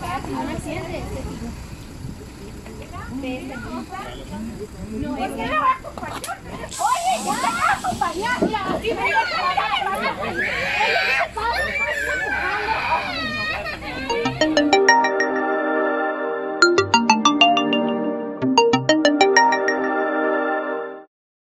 un accidente. No, es que la va a acompañar. Oye, ya va a acompañar.